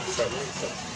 Sorry.